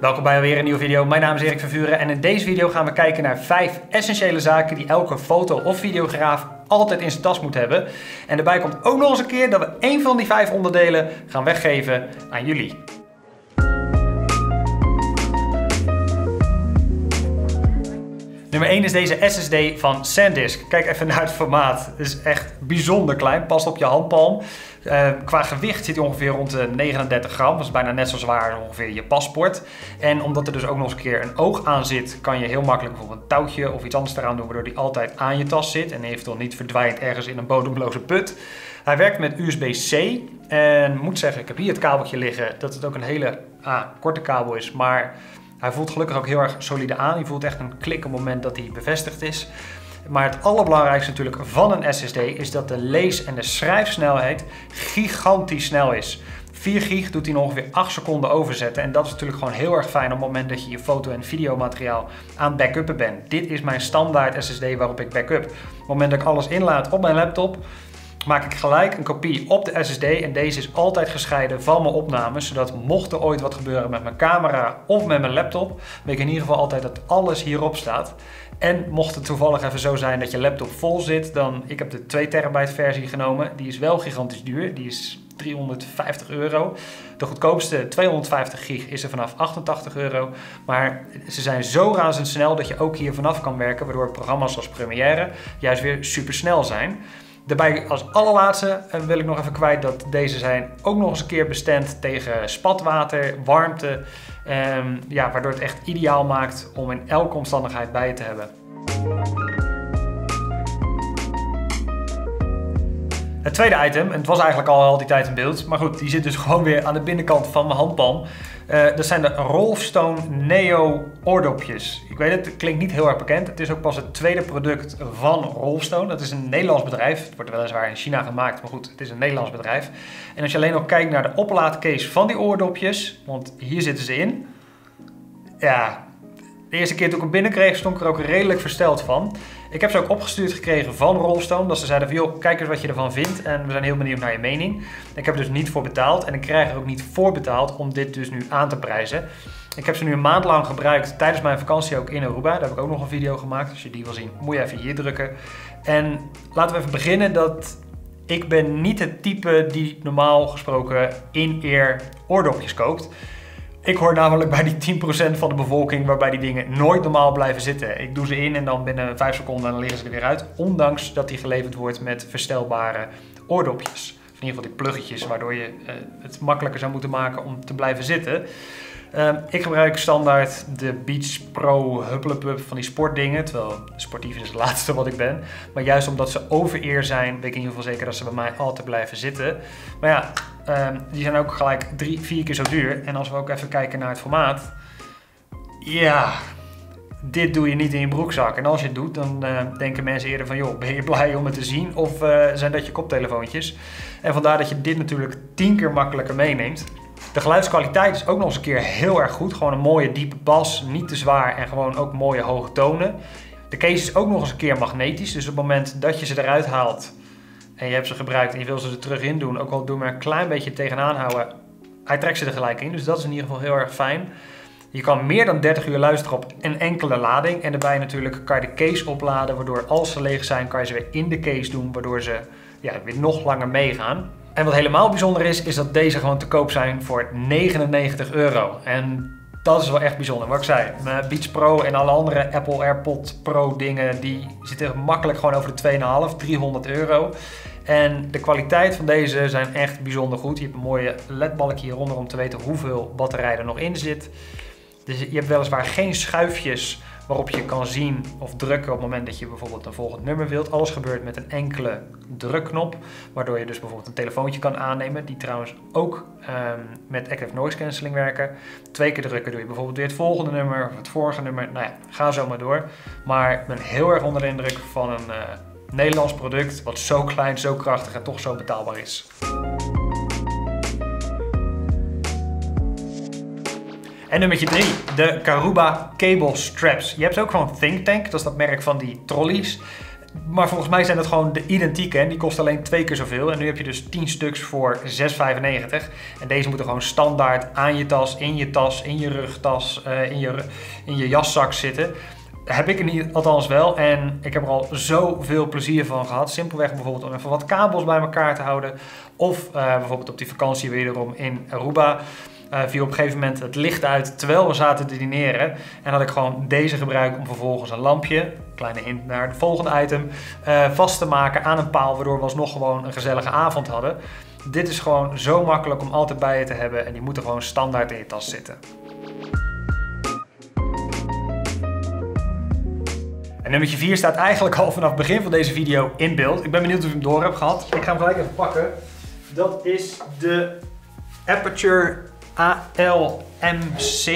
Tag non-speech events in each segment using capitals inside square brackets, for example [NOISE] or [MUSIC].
Welkom bij alweer een nieuwe video. Mijn naam is Erik Vervuren en in deze video gaan we kijken naar vijf essentiële zaken die elke foto- of videograaf altijd in zijn tas moet hebben. En daarbij komt ook nog eens een keer dat we één van die vijf onderdelen gaan weggeven aan jullie. Nummer 1 is deze SSD van SanDisk. Kijk even naar het formaat. Het is echt bijzonder klein, past op je handpalm. Uh, qua gewicht zit hij ongeveer rond de 39 gram. Dat is bijna net zo zwaar als ongeveer je paspoort. En omdat er dus ook nog eens een keer een oog aan zit, kan je heel makkelijk bijvoorbeeld een touwtje of iets anders eraan doen, waardoor die altijd aan je tas zit en eventueel niet verdwijnt ergens in een bodemloze put. Hij werkt met USB-C en moet zeggen, ik heb hier het kabeltje liggen, dat het ook een hele ah, korte kabel is, maar hij voelt gelukkig ook heel erg solide aan. Je voelt echt een klik op het moment dat hij bevestigd is. Maar het allerbelangrijkste natuurlijk van een SSD is dat de lees- en de schrijfsnelheid gigantisch snel is. 4 gig doet hij ongeveer 8 seconden overzetten. En dat is natuurlijk gewoon heel erg fijn op het moment dat je je foto- en videomateriaal aan backuppen bent. Dit is mijn standaard SSD waarop ik backup. Op het moment dat ik alles inlaat op mijn laptop, maak ik gelijk een kopie op de SSD en deze is altijd gescheiden van mijn opnames, zodat mocht er ooit wat gebeuren met mijn camera of met mijn laptop, weet ik in ieder geval altijd dat alles hierop staat. En mocht het toevallig even zo zijn dat je laptop vol zit, dan ik heb de 2 terabyte versie genomen. Die is wel gigantisch duur, die is 350 euro. De goedkoopste 250 gig is er vanaf 88 euro. Maar ze zijn zo razendsnel dat je ook hier vanaf kan werken, waardoor programma's als Premiere juist weer super snel zijn. Daarbij als allerlaatste eh, wil ik nog even kwijt dat deze zijn ook nog eens een keer bestemd tegen spatwater, warmte. Um, ja, waardoor het echt ideaal maakt om in elke omstandigheid bij je te hebben. Het tweede item, en het was eigenlijk al al die tijd in beeld, maar goed, die zit dus gewoon weer aan de binnenkant van mijn handpalm. Uh, dat zijn de Rolfstone Neo oordopjes. Ik weet het, het klinkt niet heel erg bekend. Het is ook pas het tweede product van Rolfstone. Dat is een Nederlands bedrijf. Het wordt weliswaar in China gemaakt, maar goed, het is een Nederlands bedrijf. En als je alleen nog kijkt naar de oplaadcase van die oordopjes, want hier zitten ze in. Ja, de eerste keer toen ik hem binnenkreeg, stond ik er ook redelijk versteld van. Ik heb ze ook opgestuurd gekregen van Rolstone. Dat ze zeiden van, joh, kijk eens wat je ervan vindt. En we zijn heel benieuwd naar je mening. Ik heb er dus niet voor betaald. En ik krijg er ook niet voor betaald om dit dus nu aan te prijzen. Ik heb ze nu een maand lang gebruikt tijdens mijn vakantie ook in Aruba. Daar heb ik ook nog een video gemaakt. Als je die wil zien, moet je even hier drukken. En laten we even beginnen dat ik ben niet het type die normaal gesproken in-ear oordopjes koopt. Ik hoor namelijk bij die 10% van de bevolking waarbij die dingen nooit normaal blijven zitten. Ik doe ze in en dan binnen 5 seconden liggen ze er weer uit. Ondanks dat die geleverd wordt met verstelbare oordopjes. Of in ieder geval die pluggetjes waardoor je uh, het makkelijker zou moeten maken om te blijven zitten. Uh, ik gebruik standaard de Beats Pro Hupplepup van die sportdingen. Terwijl sportief is het laatste wat ik ben. Maar juist omdat ze over zijn, weet ik in ieder geval zeker dat ze bij mij altijd blijven zitten. Maar ja, um, die zijn ook gelijk drie, vier keer zo duur. En als we ook even kijken naar het formaat. Ja, dit doe je niet in je broekzak. En als je het doet, dan uh, denken mensen eerder van... joh, ben je [LAUGHS] blij om het te zien? Of uh, zijn dat je koptelefoontjes? En vandaar dat je dit natuurlijk tien keer makkelijker meeneemt. De geluidskwaliteit is ook nog eens een keer heel erg goed. Gewoon een mooie diepe bas, niet te zwaar en gewoon ook mooie hoge tonen. De case is ook nog eens een keer magnetisch. Dus op het moment dat je ze eruit haalt en je hebt ze gebruikt en je wil ze er terug in doen, ook al doe maar een klein beetje tegenaan houden, hij trekt ze er gelijk in. Dus dat is in ieder geval heel erg fijn. Je kan meer dan 30 uur luisteren op een enkele lading. En daarbij natuurlijk kan je de case opladen, waardoor als ze leeg zijn, kan je ze weer in de case doen, waardoor ze ja, weer nog langer meegaan. En wat helemaal bijzonder is, is dat deze gewoon te koop zijn voor 99 euro. En dat is wel echt bijzonder. Wat ik zei, mijn Beats Pro en alle andere Apple AirPod Pro dingen, die zitten makkelijk gewoon over de 2,5, 300 euro. En de kwaliteit van deze zijn echt bijzonder goed. Je hebt een mooie ledbalk hieronder om te weten hoeveel batterij er nog in zit. Dus je hebt weliswaar geen schuifjes waarop je kan zien of drukken op het moment dat je bijvoorbeeld een volgend nummer wilt. Alles gebeurt met een enkele drukknop, waardoor je dus bijvoorbeeld een telefoontje kan aannemen, die trouwens ook um, met Active Noise Cancelling werken. Twee keer drukken doe je bijvoorbeeld weer het volgende nummer of het vorige nummer. Nou ja, ga zo maar door. Maar ik ben heel erg onder de indruk van een uh, Nederlands product wat zo klein, zo krachtig en toch zo betaalbaar is. En nummer 3, de Karuba Cable Straps. Je hebt ook gewoon Think Tank, dat is dat merk van die trolleys. Maar volgens mij zijn het gewoon de identieke en die kosten alleen twee keer zoveel. En nu heb je dus 10 stuks voor 6,95. En deze moeten gewoon standaard aan je tas, in je tas, in je rugtas, uh, in, je, in je jaszak zitten. Heb ik er niet, althans wel. En ik heb er al zoveel plezier van gehad. Simpelweg bijvoorbeeld om even wat kabels bij elkaar te houden. Of uh, bijvoorbeeld op die vakantie wederom in Aruba. Uh, viel op een gegeven moment het licht uit terwijl we zaten te dineren. En had ik gewoon deze gebruikt om vervolgens een lampje, kleine hint naar het volgende item, uh, vast te maken aan een paal. Waardoor we alsnog gewoon een gezellige avond hadden. Dit is gewoon zo makkelijk om altijd bij je te hebben. En die moeten gewoon standaard in je tas zitten. Nummertje 4 staat eigenlijk al vanaf het begin van deze video in beeld. Ik ben benieuwd of je hem door hebt gehad. Ik ga hem gelijk even pakken. Dat is de Aperture ALMC.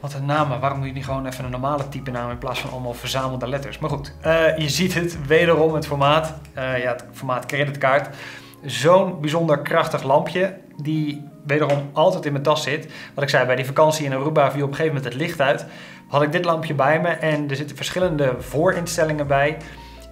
Wat een naam, waarom moet je niet gewoon even een normale type naam in plaats van allemaal verzamelde letters? Maar goed, uh, je ziet het wederom, het formaat, uh, ja, het formaat creditkaart. Zo'n bijzonder krachtig lampje, die wederom altijd in mijn tas zit. Wat ik zei, bij die vakantie in Aruba viel op een gegeven moment het licht uit. Had ik dit lampje bij me en er zitten verschillende voorinstellingen bij.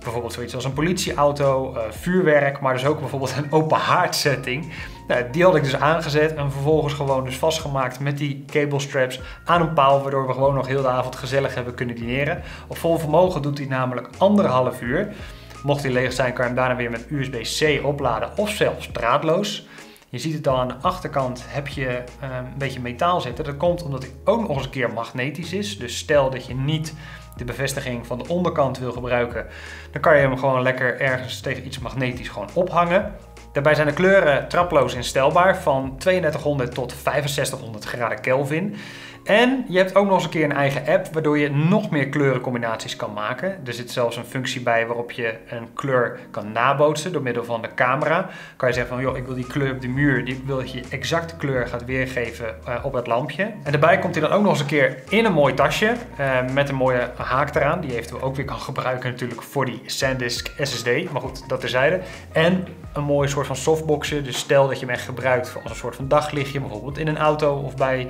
Bijvoorbeeld zoiets als een politieauto, uh, vuurwerk, maar dus ook bijvoorbeeld een open haardsetting. Nou, die had ik dus aangezet en vervolgens gewoon dus vastgemaakt met die cable straps aan een paal, waardoor we gewoon nog heel de avond gezellig hebben kunnen dineren. Op vol vermogen doet hij namelijk anderhalf uur. Mocht hij leeg zijn, kan je hem daarna weer met USB-C opladen of zelfs draadloos. Je ziet het al aan de achterkant heb je ehm, een beetje metaal zitten. Dat komt omdat hij ook nog eens een keer magnetisch is. Dus stel dat je niet de bevestiging van de onderkant wil gebruiken, dan kan je hem gewoon lekker ergens tegen iets magnetisch gewoon ophangen. Daarbij zijn de kleuren traploos instelbaar van 3200 tot 6500 graden Kelvin. En je hebt ook nog eens een keer een eigen app waardoor je nog meer kleurencombinaties kan maken. Er zit zelfs een functie bij waarop je een kleur kan nabootsen door middel van de camera. Kan je zeggen van joh, ik wil die kleur op de muur, die wil dat je exacte kleur gaat weergeven uh, op het lampje. En daarbij komt hij dan ook nog eens een keer in een mooi tasje uh, met een mooie haak eraan. Die eventueel ook weer kan gebruiken natuurlijk voor die SanDisk SSD. Maar goed, dat terzijde. En een mooi soort van softboxje. Dus stel dat je hem gebruikt als een soort van daglichtje, bijvoorbeeld in een auto of bij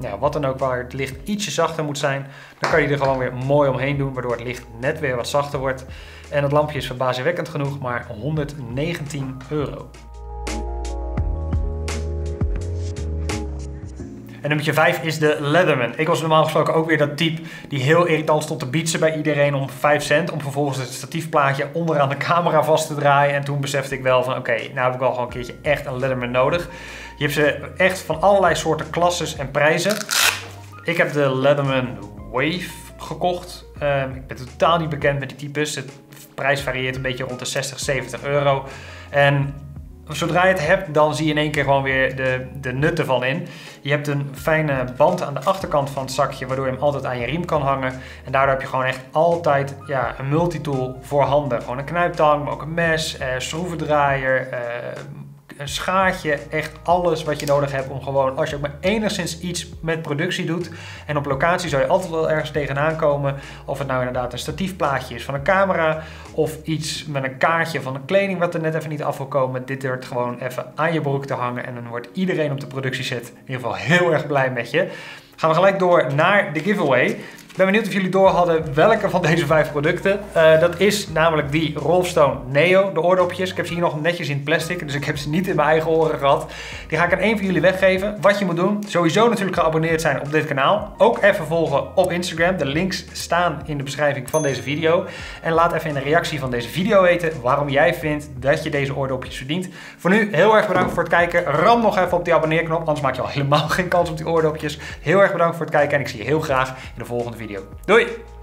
nou, wat dan ook waar het licht ietsje zachter moet zijn, dan kan je er gewoon weer mooi omheen doen, waardoor het licht net weer wat zachter wordt. En het lampje is verbazingwekkend genoeg, maar 119 euro. En nummer 5 is de Leatherman. Ik was normaal gesproken ook weer dat type die heel irritant stond te bietsen bij iedereen om 5 cent. Om vervolgens het statiefplaatje onderaan de camera vast te draaien. En toen besefte ik wel van oké, nou heb ik wel gewoon een keertje echt een Leatherman nodig. Je hebt ze echt van allerlei soorten klasses en prijzen. Ik heb de Leatherman Wave gekocht. Um, ik ben totaal niet bekend met die types. De prijs varieert een beetje rond de 60, 70 euro. En zodra je het hebt, dan zie je in één keer gewoon weer de, de nut ervan in. Je hebt een fijne band aan de achterkant van het zakje, waardoor je hem altijd aan je riem kan hangen. En daardoor heb je gewoon echt altijd ja, een multitool voor handen. Gewoon een knijptang, maar ook een mes, eh, schroevendraaier, eh, een schaartje, echt alles wat je nodig hebt om gewoon, als je ook maar enigszins iets met productie doet en op locatie zou je altijd wel ergens tegenaan komen, of het nou inderdaad een statiefplaatje is van een camera of iets met een kaartje van een kleding wat er net even niet af wil komen. Dit wordt gewoon even aan je broek te hangen en dan wordt iedereen op de productieset in ieder geval heel erg blij met je. Gaan we gelijk door naar de giveaway. Ik ben benieuwd of jullie door hadden welke van deze vijf producten. Uh, dat is namelijk die Rolfstone Neo, de oordopjes. Ik heb ze hier nog netjes in plastic, dus ik heb ze niet in mijn eigen oren gehad. Die ga ik aan één van jullie weggeven. Wat je moet doen, sowieso natuurlijk geabonneerd zijn op dit kanaal. Ook even volgen op Instagram. De links staan in de beschrijving van deze video. En laat even in de reactie van deze video weten waarom jij vindt dat je deze oordopjes verdient. Voor nu heel erg bedankt voor het kijken. Ram nog even op die abonneerknop, anders maak je al helemaal geen kans op die oordopjes. Heel erg bedankt voor het kijken en ik zie je heel graag in de volgende video. Doei!